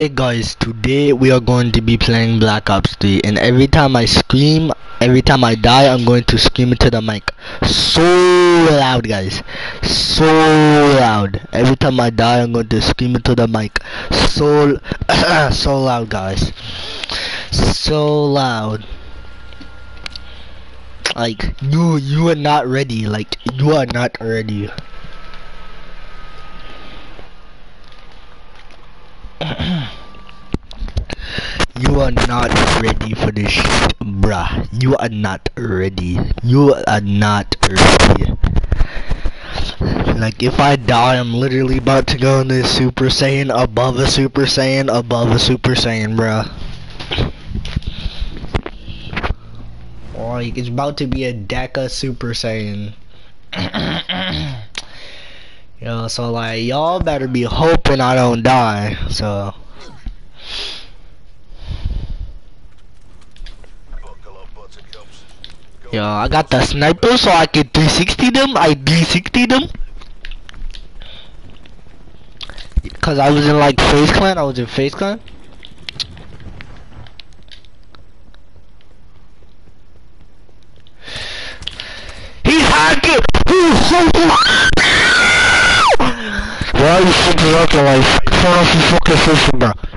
Hey guys, today we are going to be playing Black Ops 3 and every time I scream, every time I die, I'm going to scream into the mic. So loud guys, so loud. Every time I die, I'm going to scream into the mic. So, so loud guys. So loud. Like, you, you are not ready, like, you are not ready. You are not ready for this shit, bruh. You are not ready. You are not ready. Like, if I die, I'm literally about to go into Super Saiyan, above a Super Saiyan, above a Super Saiyan, bruh. Like, it's about to be a Deca Super Saiyan. Yo, so like, y'all better be hoping I don't die, so. Yo, I got the sniper so I can 360 them. I 360 them. Cause I was in like FaZe Clan. I was in FaZe Clan. He's hacking! He's hacking! Why are you fucking acting like turn off your fucking system, bro?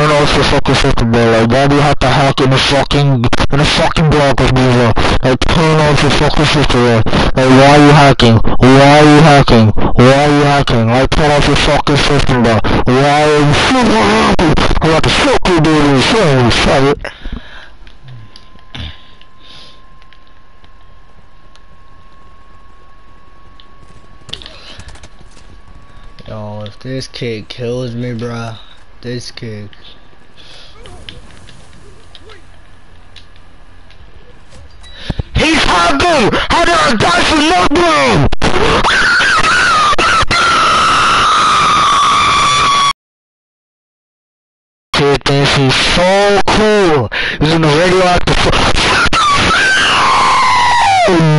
Turn off your fucking system, bro. Like, why do you have to hack in the fucking in the fucking block with me, bro? Like, turn off your fucking system, bro. Like, why are you hacking? Why are you hacking? Why are you hacking? Like, turn off your fucking system, bro. Why are you fucking hacking? I'm like, fuck you, dude. Sorry, sorry. Yo, if this kid kills me, bruh, this kid. He's hungry! How did I die for nothing? Kid thinks he's so cool. In the radioactive.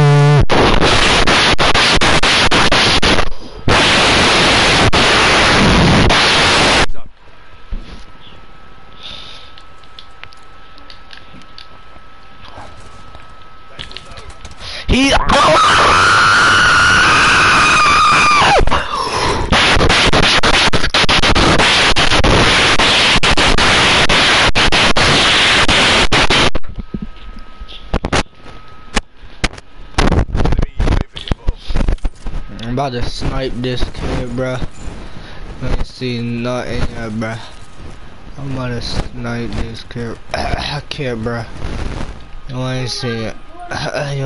He. I'm about to snipe this kid, bruh. I ain't see nothing yet, bruh. I'm about to snipe this kid. kid, bruh. You ain't see it. Nothing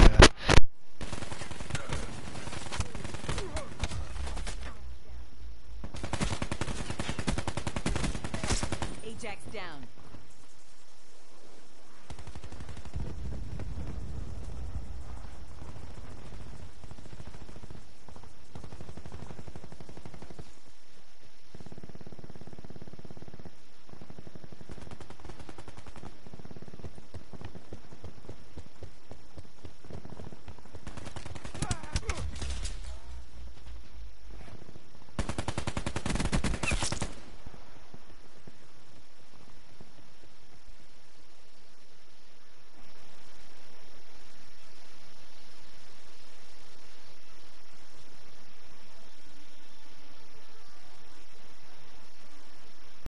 yet. Ajax down.